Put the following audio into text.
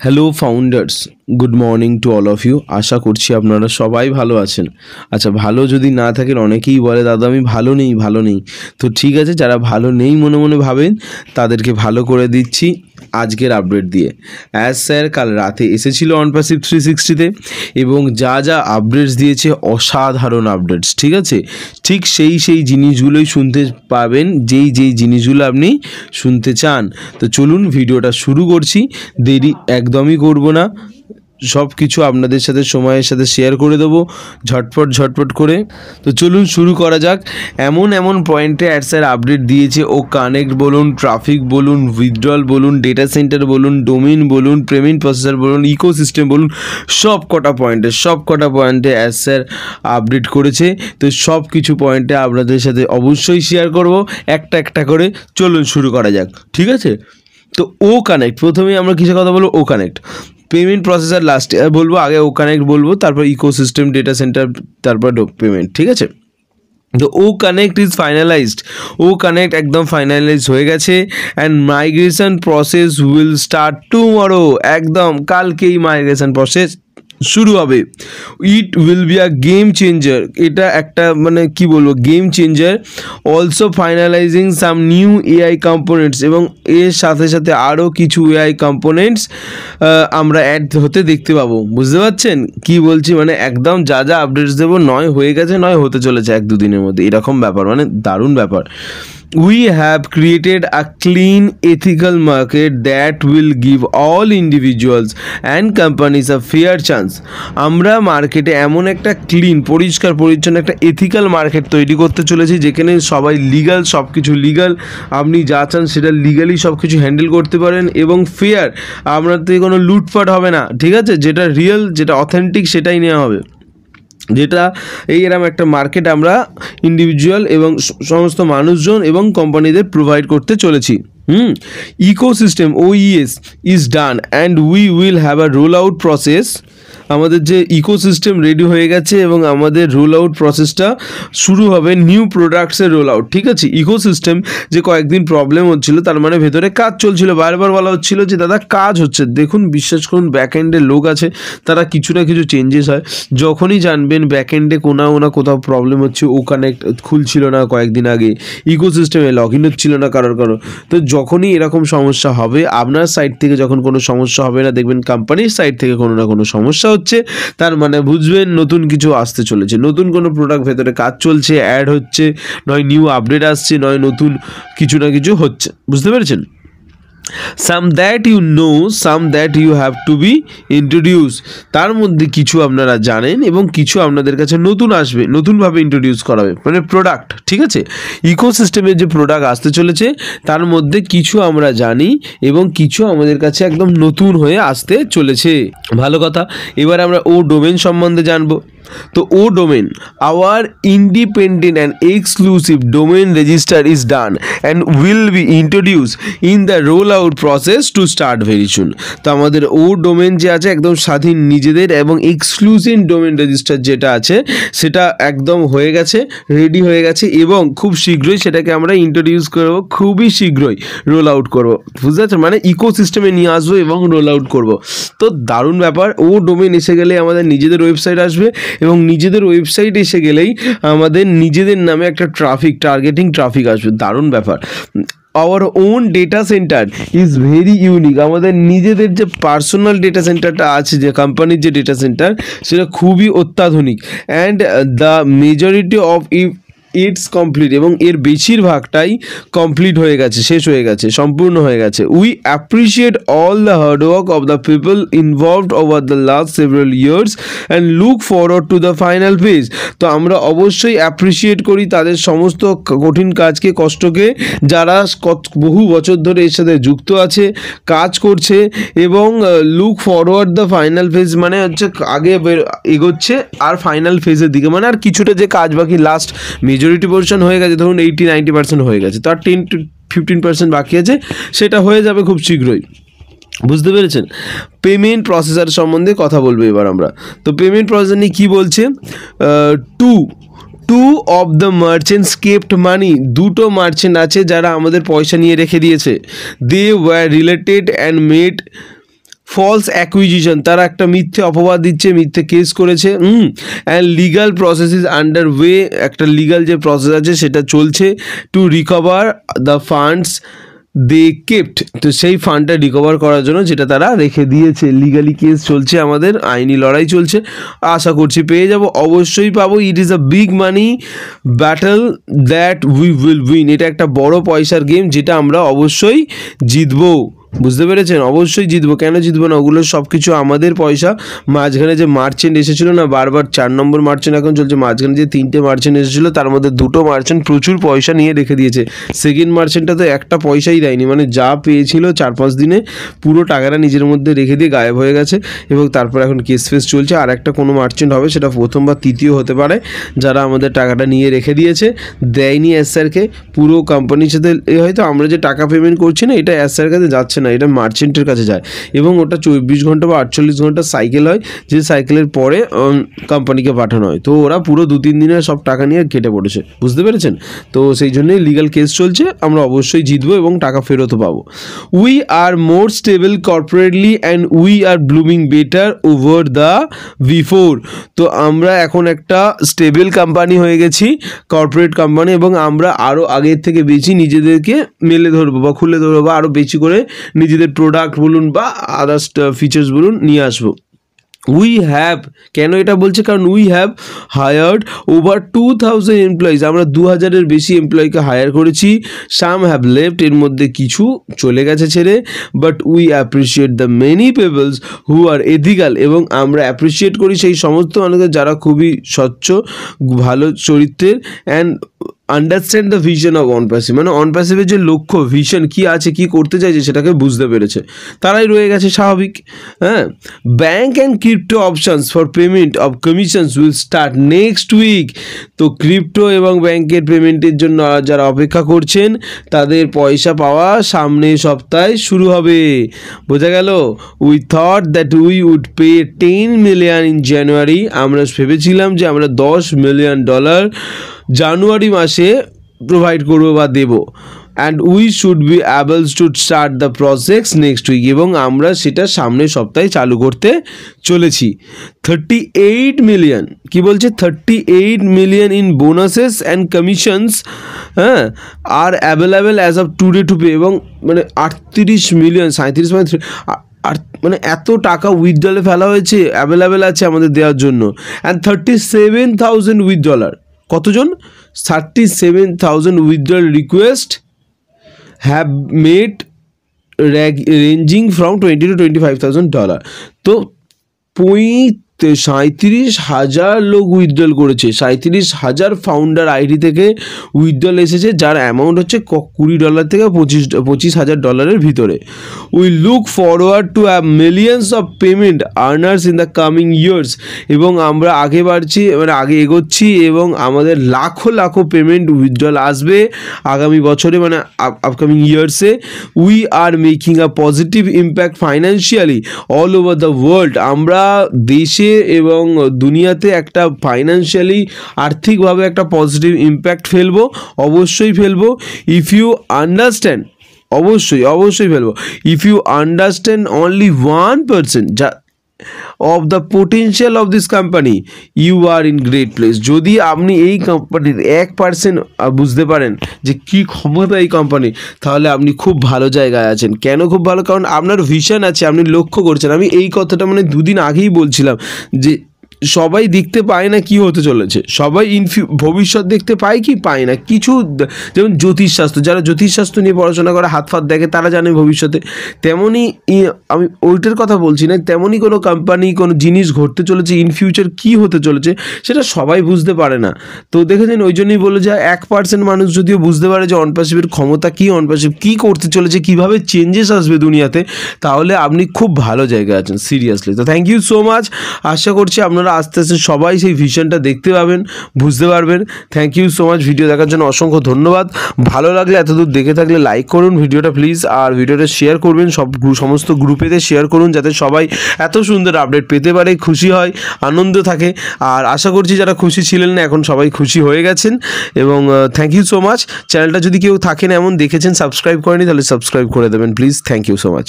Hello founders good morning to all of you আশা করছি আপনারা সবাই ভালো আছেন। আচ্ছা ভালো যদি না থাকেন অনেকেই বলে, দাদা, আমি ভালো নেই ভালো নেই। তো ঠিক আছে, যারা ভালো নেই মনে মনে ভাবেন, তাদেরকে ভালো করে দিচ্ছি। আজকের আপডেট দিয়ে। অ্যাজ স্যার কাল রাতে এসেছিল অনপাসিভ থ্রি সিক্সটিতে এবং যা যা আপডেটস দিয়েছে অসাধারণ আপডেটস ঠিক আছে? ঠিক সেই সেই জিনিসগুলোই শুনতে পাবেন, যেই যেই জিনিসগুলো আপনি শুনতে চান। তো চলুন, ভিডিওটা শুরু করছি। দেরি একদমই করব না। সব কিছু আপনাদের সাথে সময়ের সাথে শেয়ার করে দেবো, ঝটপট ঝটপট করে। তো চলুন শুরু করা যাক। এমন এমন পয়েন্টে অ্যাডসের আপডেট দিয়েছে। ও কানেক্ট বলুন ট্রাফিক বলুন উইথড্রল বলুন ডেটা সেন্টার বলুন ডোমিন বলুন পেমেন্ট প্রসেসর বলুন ইকোসিস্টেম বলুন সব কটা পয়েন্টে সব কটা পয়েন্টে অ্যাডসের আপডেট করেছে। তো সব কিছু পয়েন্টে আপনাদের সাথে অবশ্যই শেয়ার করব। একটা একটা করে চলুন শুরু করা যাক। ঠিক আছে? তো ও কানেক্ট প্রথমেই আমরা কিসের কথা বলব? ও কানেক্ট পেমেন্ট প্রসেসার লাস্টে বলব, আগে ও কানেক্ট বলব, তারপর ইকোসিস্টেম ডেটা সেন্টার তারপর পেমেন্ট ঠিক আছে? তো O connect is finalised O connect একদম ফাইনালাইজ হয়ে গেছে and migration process will start tomorrow একদম কালকেই মাইগ্রেশন প্রসেস শুরু হবে। It will be a game changer এটা একটা মানে কি বলব game changer also finalising some new AI components এবং এর সাথে সাথে আরও কিছু এআই কম্পোনেন্টস আমরা অ্যাড হতে দেখতে পাবো। বুঝতে পারছেন? কি বলছি? মানে একদম যা যা আপডেটস দেবো, নয় হয়ে গেছে, নয় হতে চলেছে এক দুদিনের মধ্যে। এরকম ব্যাপার মানে দারুণ ব্যাপার। We have created a clean, ethical market that will give all individuals and companies a fair chance. আমরা মার্কেটে এমন একটা ক্লিন পরিষ্কার, পরিচ্ছন্ন একটা এথিক্যাল মার্কেট তৈরি করতে চলেছি, যেখানে সবাই লিগাল সব কিছু লিগাল আপনি যা চান সেটা লিগালি সব কিছু হ্যান্ডেল করতে পারেন এবং ফেয়ার আপনার থেকে কোনো লুটপাট হবে না, ঠিক আছে? যেটা রিয়েল যেটা অথেন্টিক সেটাই নেওয়া হবে। যেটা এই এরম একটা মার্কেট আমরা ইন্ডিভিজুয়াল এবং সমস্ত মানুষজন এবং কোম্পানিদের প্রোভাইড করতে চলেছি। হুম? Ecosystem OS is done and we will have a roll out process আমাদের যে ইকোসিস্টেম রেডি হয়ে গেছে এবং আমাদের রোল আউট প্রসেসটা শুরু হবে নিউ প্রোডাক্টসের রোল আউট ঠিক আছে? ইকোসিস্টেম যে কয়েকদিন প্রবলেম হচ্ছিল, তার মানে ভেতরে কাজ চলছিল। বারবার বলা হচ্ছিল যে, দাদা, কাজ হচ্ছে। দেখুন, বিশ্বাস করুন ব্যাক এন্ডে লোক আছে, তারা কিছু না কিছু চেঞ্জেস হয়। যখনই জানবেন ব্যাক এন্ডে কোনাও না কোথাও প্রবলেম হচ্ছে, ও কানেক্ট খুলছিল না কয়েকদিন আগে ইকোসিস্টেমে লগ ইন হচ্ছিল না কারোর কারও তো যখনই এরকম সমস্যা হবে, আপনার সাইড থেকে যখন কোনো সমস্যা হবে না, দেখবেন কোম্পানির সাইড থেকে কোনো না কোনো সমস্যা হচ্ছে, তার মানে বুঝবেন নতুন কিছু আসতে চলেছে। নতুন কোনো প্রোডাক্ট ভেতরে কাজ চলছে অ্যাড হচ্ছে, নয় নিউ আপডেট আসছে, নয় নতুন কিছু না কিছু হচ্ছে। বুঝতে পেরেছেন? Some that you know some that you have to be introduce তার মধ্যে কিছু আপনারা জানেন এবং কিছু আপনাদের কাছে নতুন আসবে, নতুনভাবে ইন্ট্রোডিউস করাবে। মানে প্রোডাক্ট ঠিক আছে? ইকোসিস্টেমের যে প্রোডাক্ট আসতে চলেছে, তার মধ্যে কিছু আমরা জানি এবং কিছু আমাদের কাছে একদম নতুন হয়ে আসতে চলেছে। ভালো কথা। এবার আমরা ও ডোমেন সম্বন্ধে জানব। তো O domain our independent and exclusive domain register is done and will be introduce in the roll out process to start very soon তো আমাদের ও ডোমেন যে আছে একদম স্বাধীন নিজেদের এবং এক্সক্লুসিভ ডোমেন রেজিস্টার যেটা আছে, সেটা একদম হয়ে গেছে রেডি হয়ে গেছে এবং খুব শীঘ্রই সেটাকে আমরা ইন্ট্রোডিউস করব, খুবই শীঘ্রই রোল আউট করব। বুঝতে পারছেন মানে ইকোসিস্টেমে নিয়ে আসব এবং রোল আউট করব। তো দারুণ ব্যাপার, ও ডোমেন এসে গেলে আমাদের নিজেদের ওয়েবসাইট আসবে এবং নিজেদের ওয়েবসাইট এসে গেলেই আমাদের নিজেদের নামে একটা ট্রাফিক টার্গেটিং ট্রাফিক আসবে। দারুণ ব্যাপার। Our own data centre is very unique আমাদের নিজেদের যে পার্সোনাল ডেটা সেন্টারটা আছে, যে কোম্পানির যে ডেটা সেন্টার সেটা খুবই অত্যাধুনিক। And the majority of if it's complete এবং এর বেশিরভাগটাই কমপ্লিট হয়ে গেছে, শেষ হয়ে গেছে, সম্পূর্ণ হয়ে গেছে। We appreciate all the hard work of the people involved over the last several years and look forward to the final phase তো আমরা অবশ্যই অ্যাপ্রিসিয়েট করি তাদের সমস্ত কঠিন কাজকে, কষ্টকে, যারা বহু বছর ধরে এর সাথে যুক্ত আছে, কাজ করছে এবং look forward the final phase মানে হচ্ছে আগে এগোচ্ছে আর ফাইনাল ফেজের দিকে। মানে আর কিছুটা যে কাজ বাকি লাস্ট মেজরিটি পোর্শন হয়ে গেছে, ধরুন এইটি নাইনটি পার্সেন্ট হয়ে গেছে। তো আর টেন টু ফিফটিন পার্সেন্ট বাকি আছে, সেটা হয়ে যাবে খুব শীঘ্রই। বুঝতে পেরেছেন? পেমেন্ট প্রসেসার সম্বন্ধে কথা বলব এবার আমরা। তো পেমেন্ট প্রসেসার নিয়ে কী বলছে? Two two of the merchants kept money দুটো মার্চেন্ট আছে যারা আমাদের পয়সা নিয়ে রেখে দিয়েছে। They were related and made false acquisition তারা একটা মিথ্যে অপবাদ দিচ্ছে, মিথ্যে কেস করেছে, হুম? And legal process is under way একটা লিগাল যে প্রসেস আছে, সেটা চলছে to recover the funds they kept তো সেই ফান্ডটা রিকভার করার জন্য যেটা তারা রেখে দিয়েছে। লিগালি কেস চলছে আমাদের, আইনি লড়াই চলছে। আশা করছি পেয়ে যাব, অবশ্যই পাবো। It is a big money battle that we will win এটা একটা বড় পয়সার গেম যেটা আমরা অবশ্যই জিতবো। বুঝতে পেরেছেন? অবশ্যই জিতবো। কেন জিতবো না? ওগুলো সব কিছু আমাদের পয়সা। মাঝখানে যে মার্চেন্ট এসেছিল না, বারবার চার নম্বর মার্চেন্ট এখন চলছে, মাঝখানে যে তিনটে মার্চেন্ট এসেছিল, তার মধ্যে দুটো মার্চেন্ট প্রচুর পয়সা নিয়ে রেখে দিয়েছে। সেকেন্ড মার্চেন্টটা তো একটা পয়সাই দেয়নি। মানে যা পেয়েছিল চার পাঁচ দিনে, পুরো টাকাটা নিজের মধ্যে রেখে দিয়ে গায়েব হয়ে গেছে এবং তারপর এখন কেস ফেস চলছে। আর একটা কোনো মার্চেন্ট হবে, সেটা প্রথম বা তৃতীয় হতে পারে, যারা আমাদের টাকাটা নিয়ে রেখে দিয়েছে। দেয়নি এস স্যারকে পুরো কোম্পানির সাথে হয়তো আমরা যে টাকা পেমেন্ট করছি না, এটা এস স্যার কাছে যাচ্ছে না। এটা মার্চেন্টের কাছে যায়। এবং ওটা চব্বিশ ঘণ্টা বা আটচল্লিশ ঘণ্টা সাইকেল হয়, যে সাইকেলের পরে কোম্পানিকে পাঠানো হয়। তো ওরা পুরো দু তিন দিনের সব টাকা নিয়ে কেটে পড়েছে। বুঝতে পেরেছেন? তো সেই জন্যই লিগাল কেস চলছে, আমরা অবশ্যই জিতবো এবং টাকা ফেরতও পাবো। We are more stable corporately and we are blooming better over the before তো আমরা এখন একটা স্টেবল কোম্পানি হয়ে গেছি কর্পোরেট কোম্পানি এবং আমরা আরও আগের থেকে বেশি নিজেদেরকে মেলে ধরবো বা খুলে ধরবো বা আরও বেশি করে নিজেদের প্রোডাক্ট বলুন বা আদার্স ফিচার্স বলুন নিয়ে আসব। উই হ্যাভ কেন এটা বলছে? কারণ we have hired over two thousand employees আমরা দু হাজারের বেশি এমপ্লয়িকে হায়ার করেছি। সাম হ্যাভ লেফট এর মধ্যে কিছু চলে গেছে ছেড়ে। But we appreciate the many peoples who are ethical এবং আমরা অ্যাপ্রিসিয়েট করি সেই সমস্ত মানুষকে যারা খুবই স্বচ্ছ, ভালো চরিত্রের। And understand the vision of Onpassive মানে অন প্যাসিভের যে লক্ষ্য ভিশন কি আছে, কি করতে চাইছে সেটাকে বুঝতে পেরেছে। তারাই রয়ে গেছে স্বাভাবিক হ্যাঁ? Bank and crypto options for payment of commissions will start next week তো ক্রিপ্টো এবং ব্যাংকের পেমেন্টের জন্য যারা অপেক্ষা করছেন, তাদের পয়সা পাওয়া সামনে সপ্তাহে শুরু হবে। বোঝা গেল? We thought that we would pay ten million in January আমরা ভেবেছিলাম যে আমরা দশ মিলিয়ন ডলার জানুয়ারি মাসে প্রোভাইড করব বা দেবো। And we should be ables to start the process next week এবং আমরা সেটা সামনের সপ্তাহে চালু করতে চলেছি। থার্টি এইট মিলিয়ন কী বলছে? Thirty eight million in bonuses and commissions হ্যাঁ are available as of today to pay এবং মানে আটত্রিশ মিলিয়ন সাঁত্রিশ মানে আর মানে এত টাকা উইথড্রলে ফেলা হয়েছে অ্যাভেলেবেল আছে আমাদের দেওয়ার জন্য। And thirty seven thousand withdrawal কতজন? Thirty seven thousand withdrawal request have made ranging from twenty two twenty five thousand dollar তো পঁয়ত্রিশ সাঁত্রিশ হাজার লোক উইথড্রল করেছে। সাঁত্রিশ হাজার ফাউন্ডার আইডি থেকে উইথড্রল এসেছে, যার অ্যামাউন্ট হচ্ছে কুড়ি ডলার থেকে পঁচিশ পঁচিশ হাজার ডলারের ভিতরে। We look forward to have millions of payment earners in the coming years এবং আমরা আগে বাড়ছি মানে আগে এগোচ্ছি এবং আমাদের লাখো লাখো পেমেন্ট উইথড্রল আসবে আগামী বছরে মানে upcoming ইয়ার্সে we are making a positive impact financially all over the world আমরা দেশে এবং দুনিয়াতে একটা ফাইন্যান্সিয়ালি আর্থিকভাবে একটা পজিটিভ ইম্প্যাক্ট ফেলব, অবশ্যই ফেলব। ইফ ইউ আন্ডারস্ট্যান্ড অবশ্যই অবশ্যই ফেলব। If you understand only one percent যা of the potential of this company you are in great place যদি আপনি এই কোম্পানির এক পার্সেন্ট বুঝতে পারেন যে কি ক্ষমতা এই কোম্পানি তাহলে আপনি খুব ভালো জায়গায় আছেন। কেন খুব ভালো? কারণ আপনার ভিশন আছে, আপনি লক্ষ্য করছেন। আমি এই কথাটা মানে দুদিন আগেই বলছিলাম যে সবাই দেখতে পায় না কি হতে চলেছে। সবাই ইনফিউ ভবিষ্যৎ দেখতে পায় কি পায় না। কিছু যেমন জ্যোতিষশাস্ত্র, যারা জ্যোতিষশাস্ত্র নিয়ে পড়াশোনা করে, হাত ফাত দেখে, তারা জানে ভবিষ্যতে। তেমনই আমি ওইটার কথা বলছি না তেমনই কোনো কোম্পানি কোনো জিনিস ঘটতে চলেছে ইন ফিউচার কী হতে চলেছে, সেটা সবাই বুঝতে পারে না। তো দেখেছেন, ওই জন্যই বলে যে, এক পার্সেন্ট মানুষ যদিও বুঝতে পারে যে অনপাসিভের ক্ষমতা কী অনপাসিভ কী করতে চলেছে, কীভাবে চেঞ্জেস আসবে দুনিয়াতে, তাহলে আপনি খুব ভালো জায়গায় আছেন সিরিয়াসলি তো থ্যাংক ইউ সো মাচ আশা করছি আপনারা আস্তে আস্তে সবাই সেই ভিশনটা দেখতে পাবেন, বুঝতে পারবেন। Thank you so much video দেখার জন্য অসংখ্য ধন্যবাদ। ভালো লাগলে এতদূর দেখে থাকলে লাইক করুন ভিডিওটা প্লিজ আর ভিডিওটা শেয়ার করবেন। সব সমস্ত গ্রুপেতে শেয়ার করুন যাতে সবাই এত সুন্দর আপডেট পেতে পারে, খুশি হয়, আনন্দ থাকে। আর আশা করছি যারা খুশি ছিলেন না, এখন সবাই খুশি হয়ে গেছেন। এবং থ্যাংক ইউ সো মাচ চ্যানেলটা যদি কেউ থাকেন এমন দেখেছেন সাবস্ক্রাইব করেনি তাহলে সাবস্ক্রাইব করে দেবেন। Please thank you so much